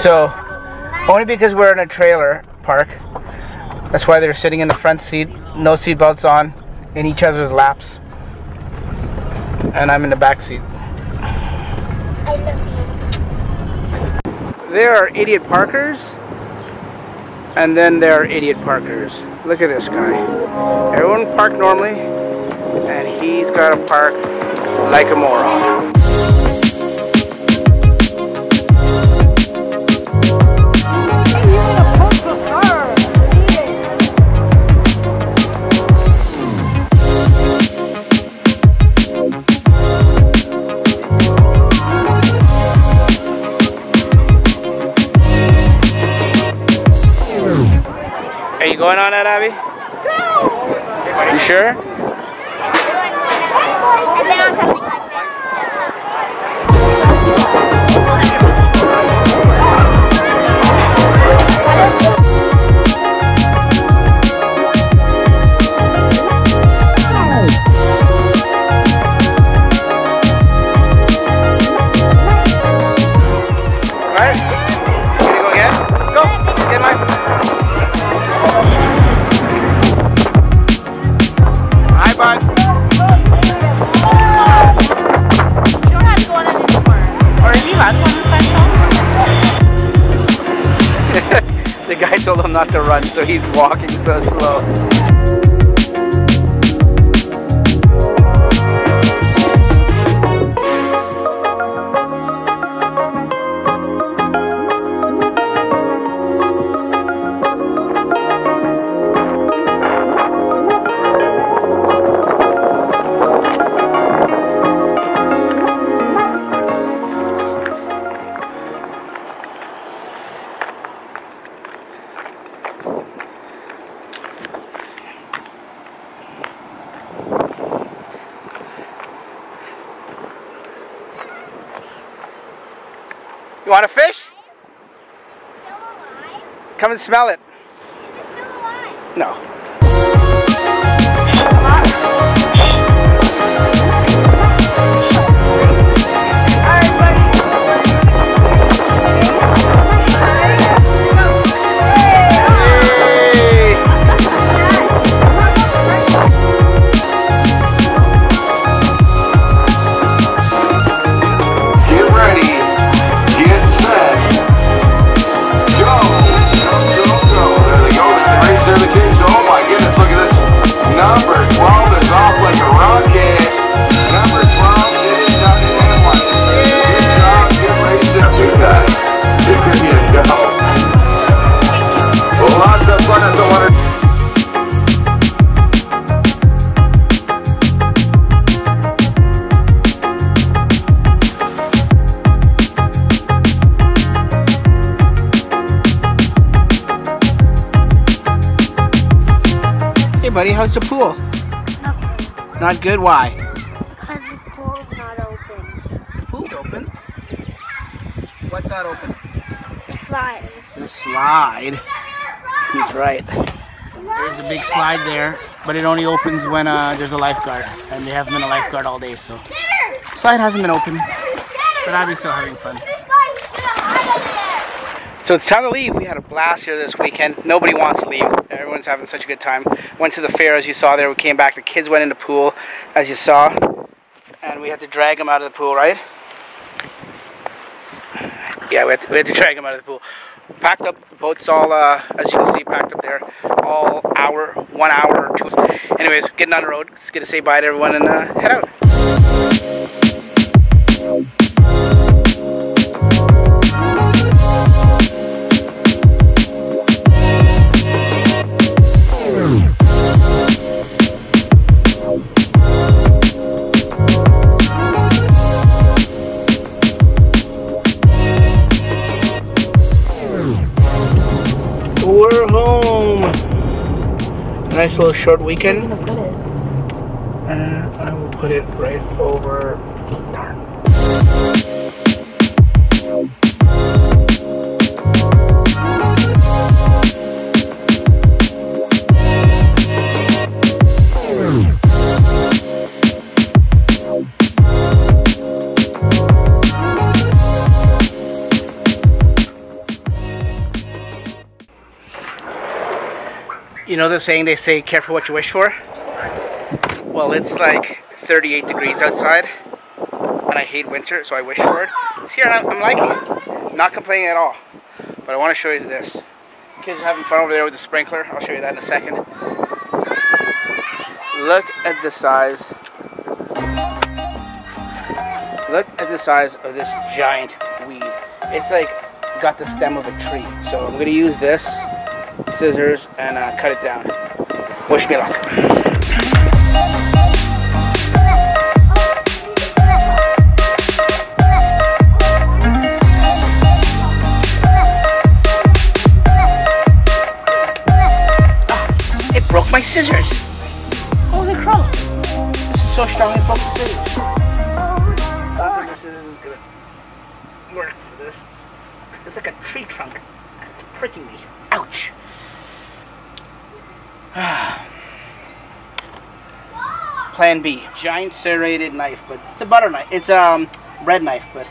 So, only because we're in a trailer park, that's why they're sitting in the front seat, no seatbelts on, in each other's laps. And I'm in the back seat. There are idiot parkers, and then there are idiot parkers. Look at this guy. Everyone park normally, and he's got to park like a moron. Going on that, Abby? You sure? Told him not to run, so he's walking so slow. Come and smell it. Is it still alive? No. Buddy, how's the pool? Not good? Why? Because the pool's not open. The pool's open. What's not open? Slide. The slide. He's right. There's a big slide there, but it only opens when uh, there's a lifeguard, and they haven't been a lifeguard all day, so slide hasn't been open. But Abby's still having fun. So it's time to leave. We had a blast here this weekend. Nobody wants to leave. Everyone's having such a good time. Went to the fair as you saw there. We came back. The kids went in the pool as you saw. And we had to drag them out of the pool, right? Yeah, we had to, we had to drag them out of the pool. Packed up. The boat's all, uh, as you can see, packed up there. All hour, one hour or two. Anyways, getting on the road. Just gonna say bye to everyone and uh, head out. Nice little short weekend. And I will put it right over. Know the saying they say, careful what you wish for? Well, it's like 38 degrees outside, and I hate winter, so I wish for it. It's here, and I'm, I'm liking it. Not complaining at all. But I want to show you this. Kids are having fun over there with the sprinkler. I'll show you that in a second. Look at the size. Look at the size of this giant weed. It's like got the stem of a tree. So I'm gonna use this scissors and uh, cut it down. Wish me luck. It broke my scissors. Holy crap! This is so strong it broke the scissors. I think the scissors is gonna work for this. It's like a tree trunk. It's pricking me. Ouch. Plan B. Giant serrated knife, but it's a butter knife. It's a um, red knife, but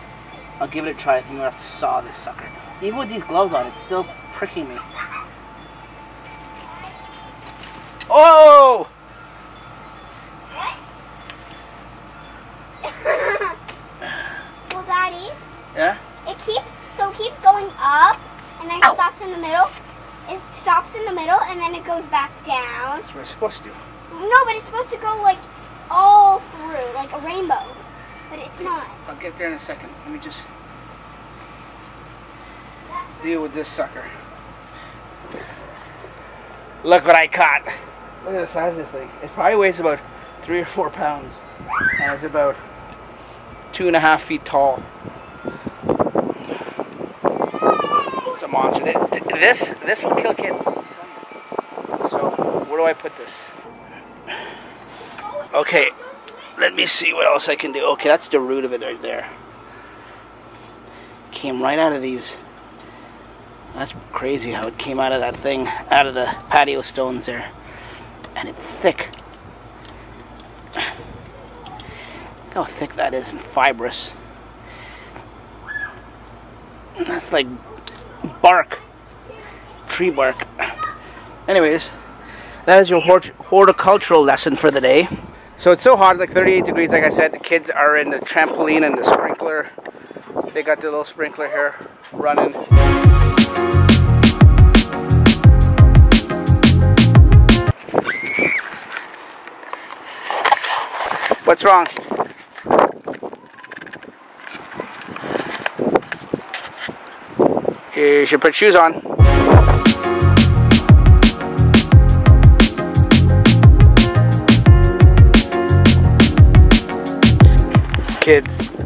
I'll give it a try. I think I'm gonna have to saw this sucker. Even with these gloves on, it's still pricking me. Oh! well, Daddy, Yeah? it keeps so it keeps going up, and then it Ow. stops in the middle. It stops in the middle, and then it goes back down. That's what it's supposed to. No, but it's supposed to go like all through, like a rainbow. But it's not. I'll get there in a second. Let me just deal with this sucker. Look what I caught. Look at the size of this thing. It probably weighs about three or four pounds. And it's about two and a half feet tall. It's a monster. This this will kill kids. Where do I put this? Okay, let me see what else I can do. Okay, that's the root of it right there. Came right out of these. That's crazy how it came out of that thing, out of the patio stones there. And it's thick. Look how thick that is and fibrous. That's like bark, tree bark. Anyways, that is your hort- horticultural lesson for the day. So it's so hot, like 38 degrees, like I said. The kids are in the trampoline and the sprinkler. They got the little sprinkler here running. What's wrong? You should put shoes on. Kids,